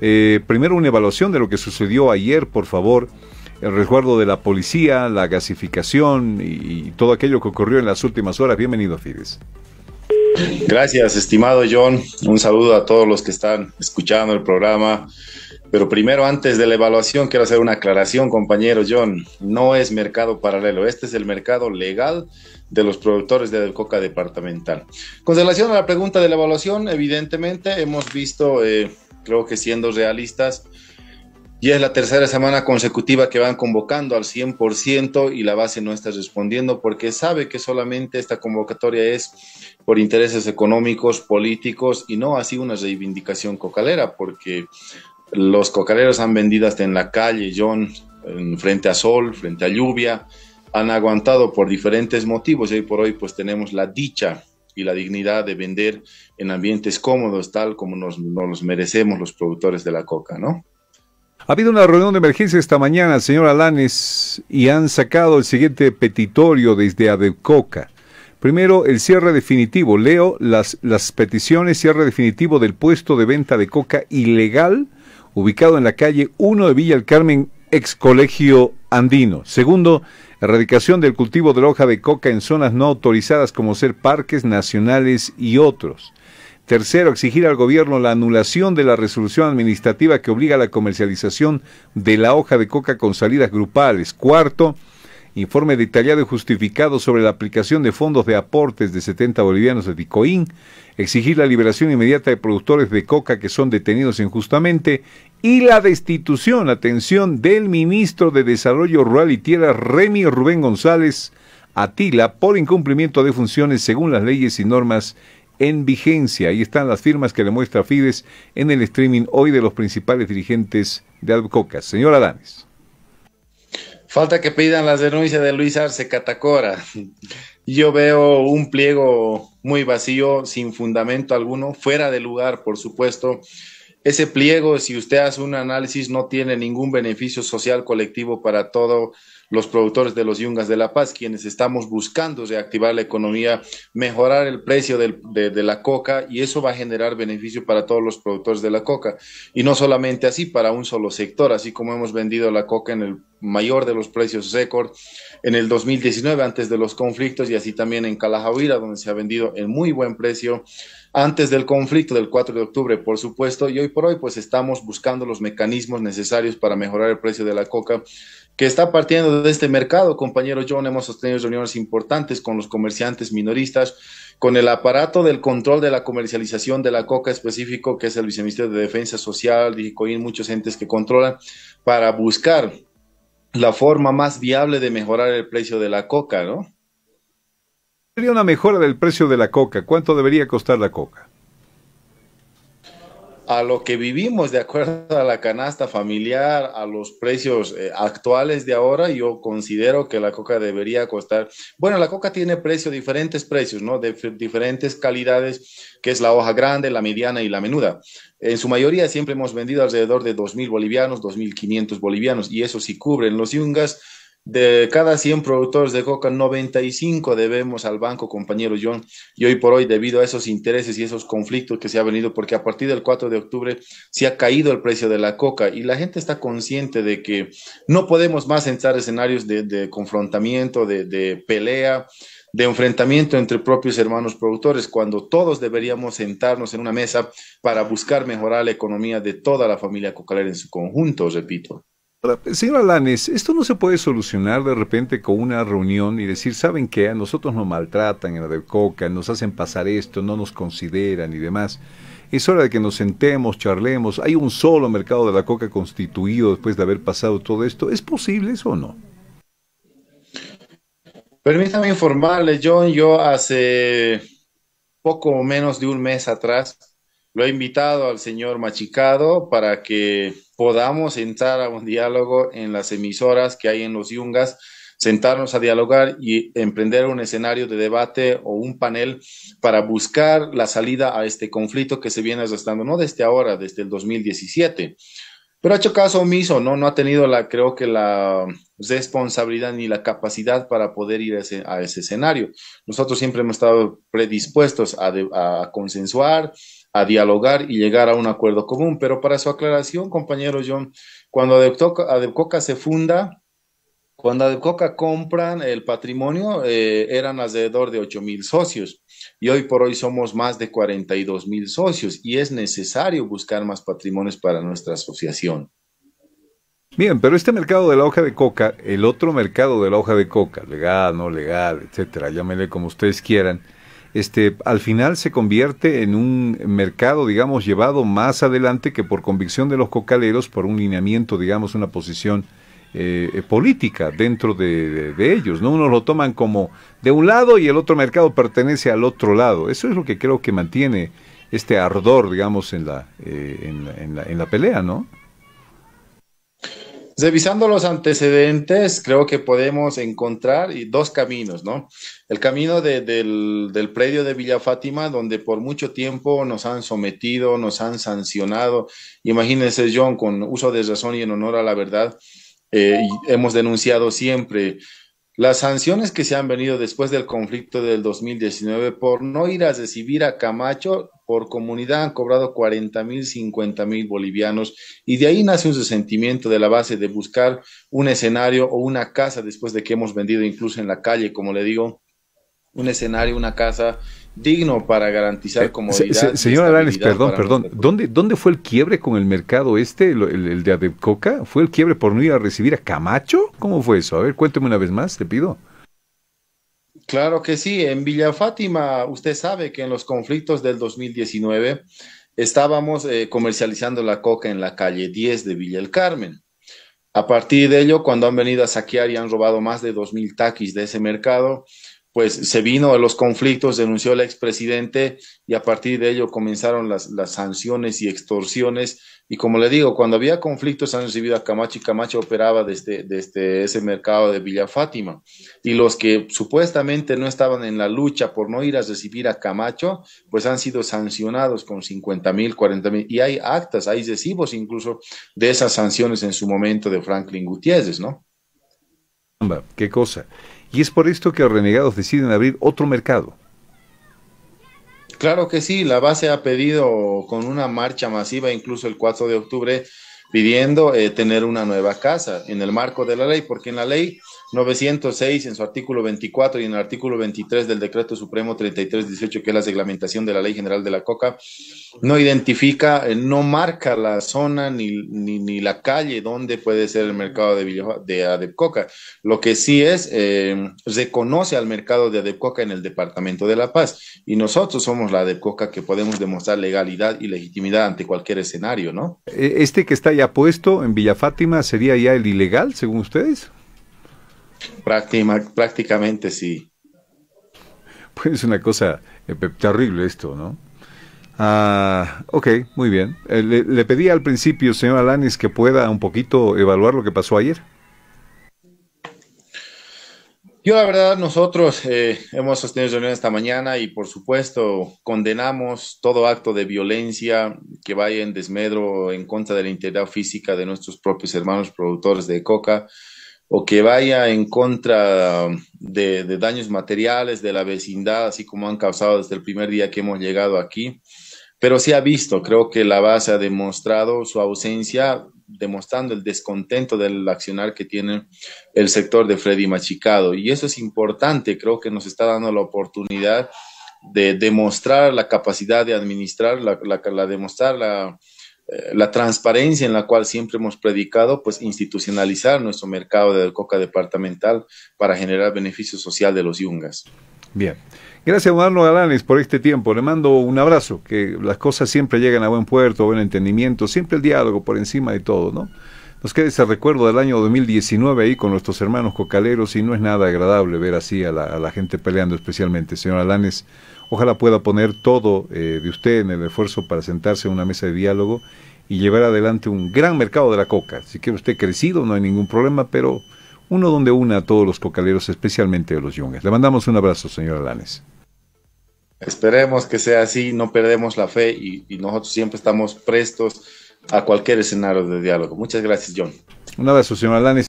Eh, primero una evaluación de lo que sucedió ayer, por favor, el resguardo de la policía, la gasificación y, todo aquello que ocurrió en las últimas horas. Bienvenido, Fides. Gracias, estimado John. Un saludo a todos los que están escuchando el programa. Pero primero, antes de la evaluación, quiero hacer una aclaración, compañero John. No es mercado paralelo, este es el mercado legal de los productores de coca departamental. Con relación a la pregunta de la evaluación, evidentemente hemos visto, eh, creo que siendo realistas, ya es la tercera semana consecutiva que van convocando al 100% y la base no está respondiendo porque sabe que solamente esta convocatoria es por intereses económicos, políticos y no así una reivindicación cocalera, porque los cocaleros han vendido hasta en la calle, John, frente a sol, frente a lluvia, han aguantado por diferentes motivos y hoy por hoy pues tenemos la dicha y la dignidad de vender en ambientes cómodos, tal como nos, nos merecemos los productores de la coca, ¿no? Ha habido una reunión de emergencia esta mañana, señor Alanes, y han sacado el siguiente petitorio desde Adecoca. Primero, el cierre definitivo. Leo las, peticiones, cierre definitivo del puesto de venta de coca ilegal ubicado en la calle 1 de Villa el Carmen, ex colegio andino. Segundo, erradicación del cultivo de la hoja de coca en zonas no autorizadas como ser parques nacionales y otros. Tercero, exigir al gobierno la anulación de la resolución administrativa que obliga a la comercialización de la hoja de coca con salidas grupales. Cuarto, informe detallado y justificado sobre la aplicación de fondos de aportes de 70 bolivianos de Ticoín, exigir la liberación inmediata de productores de coca que son detenidos injustamente y la destitución, atención, del ministro de Desarrollo Rural y Tierra, Remy Rubén González Atila, por incumplimiento de funciones según las leyes y normas en vigencia. Ahí están las firmas que le muestra Fides en el streaming hoy de los principales dirigentes de Alcocas. Señor Adames. Falta que pidan las denuncias de Luis Arce Catacora. Yo veo un pliego muy vacío, sin fundamento alguno, fuera de lugar, por supuesto. Ese pliego, si usted hace un análisis, no tiene ningún beneficio social colectivo para todo los productores de los yungas de La Paz, quienes estamos buscando reactivar la economía, mejorar el precio de, de, la coca y eso va a generar beneficio para todos los productores de la coca. Y no solamente así, para un solo sector, así como hemos vendido la coca en el mayor de los precios récord en el 2019 antes de los conflictos y así también en Calajahuira, donde se ha vendido en muy buen precio antes del conflicto del 4 de octubre, por supuesto, y hoy por hoy pues estamos buscando los mecanismos necesarios para mejorar el precio de la coca que está partiendo de este mercado. Compañero John, hemos sostenido reuniones importantes con los comerciantes minoristas, con el aparato del control de la comercialización de la coca específico, que es el Viceministerio de Defensa Social, DICOIN, muchos entes que controlan, para buscar la forma más viable de mejorar el precio de la coca, ¿no? Sería una mejora del precio de la coca. ¿Cuánto debería costar la coca? A lo que vivimos de acuerdo a la canasta familiar, a los precios eh, actuales de ahora, yo considero que la coca debería costar, bueno, la coca tiene precios, diferentes precios, ¿no? De diferentes calidades, que es la hoja grande, la mediana y la menuda. En su mayoría siempre hemos vendido alrededor de 2.000 bolivianos, 2.500 bolivianos, y eso sí cubren los yungas de cada 100 productores de coca, 95 debemos al banco, compañero John, y hoy por hoy, debido a esos intereses y esos conflictos que se ha venido, porque a partir del 4 de octubre se ha caído el precio de la coca y la gente está consciente de que no podemos más entrar escenarios de, confrontamiento, de, de pelea, de enfrentamiento entre propios hermanos productores, cuando todos deberíamos sentarnos en una mesa para buscar mejorar la economía de toda la familia cocalera en su conjunto, repito. Señor Alanes, esto no se puede solucionar de repente con una reunión y decir, ¿saben qué? A nosotros nos maltratan en la de Coca, nos hacen pasar esto, no nos consideran y demás. Es hora de que nos sentemos, charlemos. Hay un solo mercado de la coca constituido después de haber pasado todo esto. ¿Es posible eso o no? Permítame informarle, John, yo hace poco menos de un mes atrás lo he invitado al señor Machicado para que podamos entrar a un diálogo en las emisoras que hay en los Yungas, sentarnos a dialogar y emprender un escenario de debate o un panel para buscar la salida a este conflicto que se viene arrastrando, no desde ahora, desde el 2017. Pero ha hecho caso omiso, ¿no? No ha tenido la, creo que la responsabilidad ni la capacidad para poder ir a ese, a ese escenario. Nosotros siempre hemos estado predispuestos a, a consensuar, a dialogar y llegar a un acuerdo común. Pero para su aclaración, compañero John, cuando Adepcoca se funda, cuando Adepcoca compran el patrimonio, eh, eran alrededor de 8 mil socios y hoy por hoy somos más de 42 mil socios y es necesario buscar más patrimonios para nuestra asociación. Bien, pero este mercado de la hoja de coca, el otro mercado de la hoja de coca, legal, no legal, etcétera, llámenle como ustedes quieran, este, al final se convierte en un mercado, digamos, llevado más adelante que por convicción de los cocaleros, por un lineamiento, digamos, una posición eh, política dentro de, ellos, ¿no? Unos lo toman como de un lado y el otro mercado pertenece al otro lado. Eso es lo que creo que mantiene este ardor, digamos, en la, eh, en, la, en la pelea, ¿no? Revisando los antecedentes, creo que podemos encontrar dos caminos, ¿no? El camino del, del, predio de Villa Fátima, donde por mucho tiempo nos han sometido, nos han sancionado. Imagínense, John, con uso de razón y en honor a la verdad, eh, hemos denunciado siempre las sanciones que se han venido después del conflicto del 2019 por no ir a recibir a Camacho por comunidad han cobrado 40 mil, 50 mil bolivianos. Y de ahí nace un resentimiento de la base de buscar un escenario o una casa después de que hemos vendido incluso en la calle, como le digo, un escenario, una casa digno para garantizar comodidad. señor Aranes, perdón, perdón. ¿Dónde, ¿Dónde fue el quiebre con el mercado este, el, el, de Adepcoca? ¿Fue el quiebre por no ir a recibir a Camacho? ¿Cómo fue eso? A ver, cuénteme una vez más, te pido. Claro que sí. En Villa Fátima, usted sabe que en los conflictos del 2019 estábamos eh, comercializando la coca en la calle 10 de Villa El Carmen. A partir de ello, cuando han venido a saquear y han robado más de 2.000 taquis de ese mercado, pues se vino a los conflictos, denunció el expresidente y a partir de ello comenzaron las, sanciones y extorsiones. Y como le digo, cuando había conflictos han recibido a Camacho y Camacho operaba desde, desde ese mercado de Villa Fátima. Y los que supuestamente no estaban en la lucha por no ir a recibir a Camacho, pues han sido sancionados con 50 mil, 40 mil. Y hay actas, hay recibos incluso de esas sanciones en su momento de Franklin Gutiérrez, ¿no? Qué cosa. Y es por esto que los renegados deciden abrir otro mercado. Claro que sí, la base ha pedido con una marcha masiva, incluso el 4 de octubre, pidiendo eh, tener una nueva casa en el marco de la ley, porque en la ley 906 en su artículo 24 y en el artículo 23 del decreto supremo 3318, que es la reglamentación de la ley general de la coca, no identifica, eh, no marca la zona ni, ni, la calle donde puede ser el mercado de, de Adepcoca. Lo que sí es, eh, reconoce al mercado de Adepcoca en el departamento de La Paz y nosotros somos la Adepcoca que podemos demostrar legalidad y legitimidad ante cualquier escenario, ¿no? E, ¿Este que está ya puesto en Villa Fátima sería ya el ilegal, según ustedes? Prácticamente sí. Pues es una cosa eh, terrible esto, ¿no? Ah, ok, muy bien. Eh, le, pedí al principio, señor Alanis, que pueda un poquito evaluar lo que pasó ayer. Yo la verdad, nosotros eh, hemos sostenido reunión esta mañana y por supuesto condenamos todo acto de violencia que vaya en desmedro en contra de la integridad física de nuestros propios hermanos productores de coca o que vaya en contra de, daños materiales de la vecindad, así como han causado desde el primer día que hemos llegado aquí. Pero se ha visto, creo que la base ha demostrado su ausencia, demostrando el descontento del accionar que tiene el sector de Freddy Machicado. Y eso es importante, creo que nos está dando la oportunidad de demostrar la capacidad de administrar, la, la demostrar la, eh, la transparencia en la cual siempre hemos predicado, pues institucionalizar nuestro mercado de coca departamental para generar beneficio social de los yungas. Bien. Gracias, Juan Alanes, por este tiempo. Le mando un abrazo, que las cosas siempre lleguen a buen puerto, buen entendimiento, siempre el diálogo por encima de todo, ¿no? Nos queda ese recuerdo del año 2019 ahí con nuestros hermanos cocaleros y no es nada agradable ver así a la, a la gente peleando especialmente. Señor Alanes, Ojalá pueda poner todo eh, de usted en el esfuerzo para sentarse en una mesa de diálogo y llevar adelante un gran mercado de la coca. Si quiere usted crecido, no hay ningún problema, pero uno donde una a todos los cocaleros, especialmente a los yungues. Le mandamos un abrazo, señor Alanes. Esperemos que sea así, no perdemos la fe y, y nosotros siempre estamos prestos a cualquier escenario de diálogo. Muchas gracias, John. Un abrazo, señor Alanes.